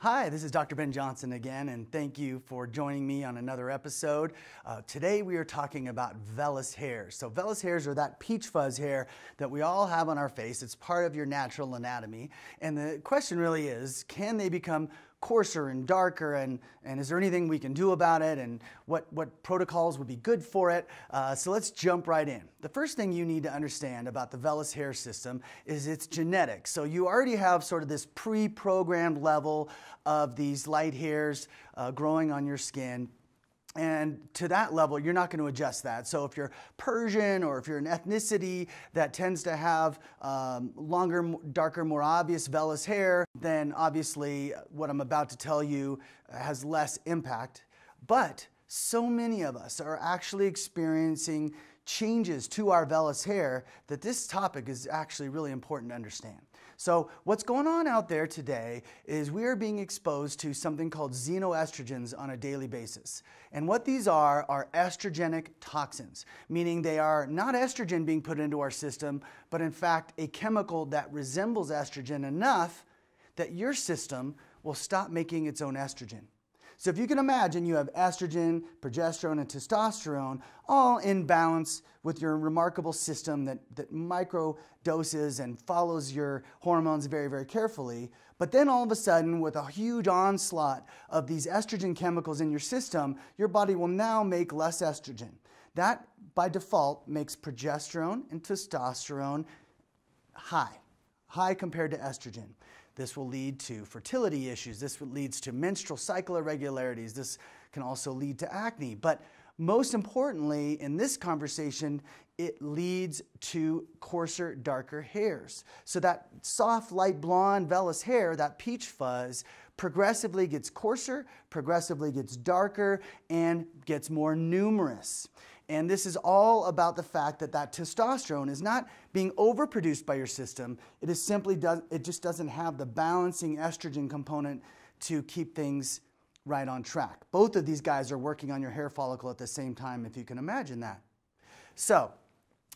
Hi, this is Dr. Ben Johnson again, and thank you for joining me on another episode. Uh, today we are talking about vellus hairs. So, vellus hairs are that peach fuzz hair that we all have on our face. It's part of your natural anatomy. And the question really is can they become coarser and darker and, and is there anything we can do about it and what, what protocols would be good for it? Uh, so let's jump right in. The first thing you need to understand about the vellus hair system is its genetics. So you already have sort of this pre-programmed level of these light hairs uh, growing on your skin. And to that level, you're not going to adjust that. So if you're Persian or if you're an ethnicity that tends to have um, longer, darker, more obvious vellus hair, then obviously what I'm about to tell you has less impact. But so many of us are actually experiencing changes to our vellus hair that this topic is actually really important to understand. So what's going on out there today is we are being exposed to something called xenoestrogens on a daily basis. And what these are are estrogenic toxins, meaning they are not estrogen being put into our system, but in fact a chemical that resembles estrogen enough that your system will stop making its own estrogen. So if you can imagine, you have estrogen, progesterone, and testosterone all in balance with your remarkable system that, that micro doses and follows your hormones very, very carefully. But then all of a sudden, with a huge onslaught of these estrogen chemicals in your system, your body will now make less estrogen. That, by default, makes progesterone and testosterone high, high compared to estrogen. This will lead to fertility issues. This leads to menstrual cycle irregularities. This can also lead to acne. But most importantly, in this conversation, it leads to coarser, darker hairs. So that soft, light blonde, vellus hair, that peach fuzz, progressively gets coarser, progressively gets darker, and gets more numerous. And this is all about the fact that that testosterone is not being overproduced by your system. It is simply does it just doesn't have the balancing estrogen component to keep things right on track. Both of these guys are working on your hair follicle at the same time, if you can imagine that. So,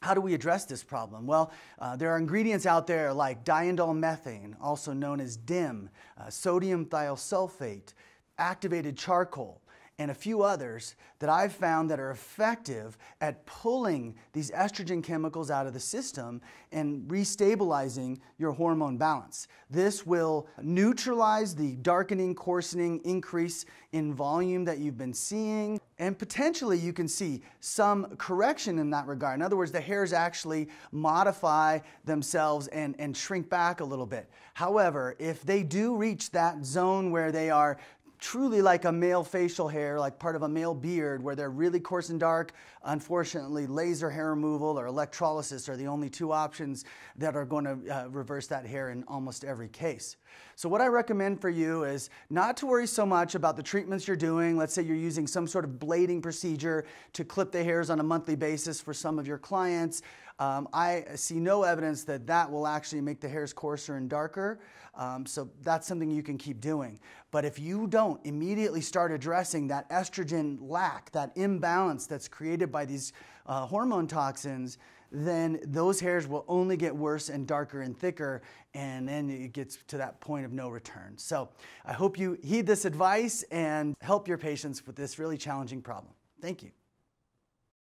how do we address this problem? Well, uh, there are ingredients out there like diindolylmethane, also known as DIM, uh, sodium thiosulfate, activated charcoal and a few others that I've found that are effective at pulling these estrogen chemicals out of the system and restabilizing your hormone balance. This will neutralize the darkening, coarsening increase in volume that you've been seeing, and potentially you can see some correction in that regard. In other words, the hairs actually modify themselves and, and shrink back a little bit. However, if they do reach that zone where they are truly like a male facial hair, like part of a male beard, where they're really coarse and dark. Unfortunately, laser hair removal or electrolysis are the only two options that are going to uh, reverse that hair in almost every case. So, what I recommend for you is not to worry so much about the treatments you're doing. Let's say you're using some sort of blading procedure to clip the hairs on a monthly basis for some of your clients. Um, I see no evidence that that will actually make the hairs coarser and darker. Um, so that's something you can keep doing. But if you don't immediately start addressing that estrogen lack, that imbalance that's created by these uh, hormone toxins, then those hairs will only get worse and darker and thicker, and then it gets to that point of no return. So I hope you heed this advice and help your patients with this really challenging problem. Thank you.